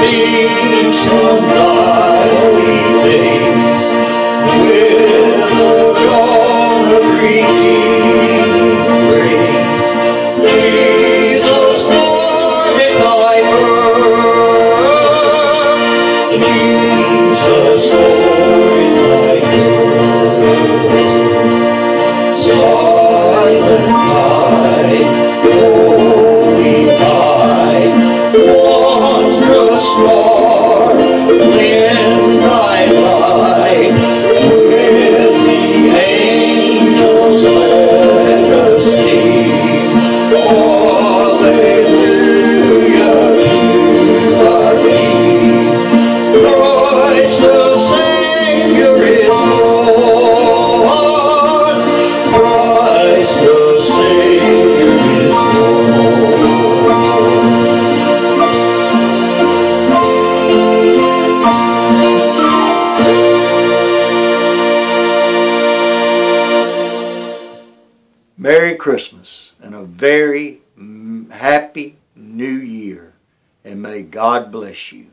Be of God. Merry Christmas and a very happy New Year. And may God bless you.